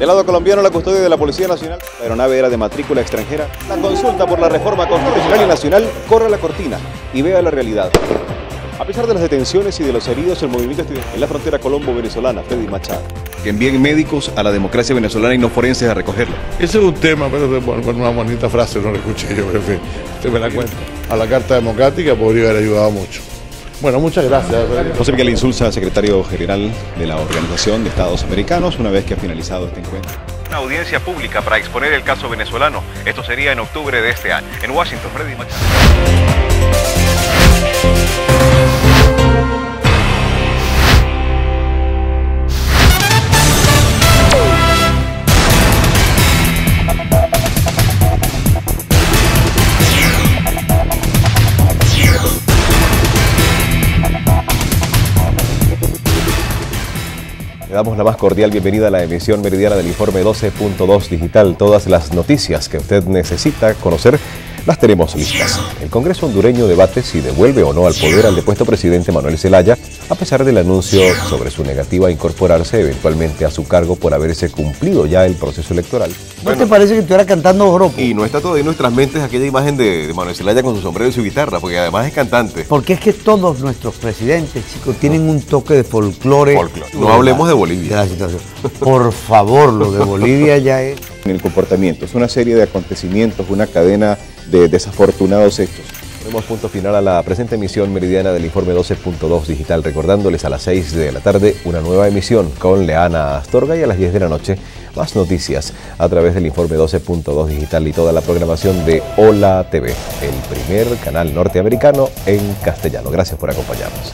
Del lado colombiano, la custodia de la Policía Nacional. La aeronave era de matrícula extranjera. La consulta por la reforma constitucional y nacional corre la cortina y vea la realidad. A pesar de las detenciones y de los heridos, el movimiento estudiantil en la frontera colombo-venezolana, Freddy Machado. Que envíen médicos a la democracia venezolana y no forenses a recogerlo. Ese es un tema, pero es una bonita frase, no lo escuché yo, pero en fin, usted me la cuenta. A la Carta Democrática podría haber ayudado mucho. Bueno, muchas gracias. José Miguel Insulza, secretario general de la Organización de Estados Americanos, una vez que ha finalizado este encuentro. Una audiencia pública para exponer el caso venezolano. Esto sería en octubre de este año. En Washington, Freddy Machado. Le damos la más cordial bienvenida a la emisión meridiana del informe 12.2 digital. Todas las noticias que usted necesita conocer las tenemos listas. El Congreso hondureño debate si devuelve o no al poder al depuesto presidente Manuel Zelaya, a pesar del anuncio sobre su negativa a incorporarse eventualmente a su cargo por haberse cumplido ya el proceso electoral. ¿No te parece que estuviera cantando joropo? Y no está todavía en nuestras mentes aquella imagen de, de Manuel Zelaya con su sombrero y su guitarra, porque además es cantante. Porque es que todos nuestros presidentes, chicos, tienen un toque de folclore. Folclore. No hablemos de Bolivia. de la situación. Por favor, lo de Bolivia ya es... En el comportamiento, es una serie de acontecimientos, una cadena de desafortunados hechos. Ponemos punto final a la presente emisión meridiana del informe 12.2 digital, recordándoles a las 6 de la tarde una nueva emisión con Leana Astorga y a las 10 de la noche más noticias a través del informe 12.2 digital y toda la programación de Hola TV, el primer canal norteamericano en castellano. Gracias por acompañarnos.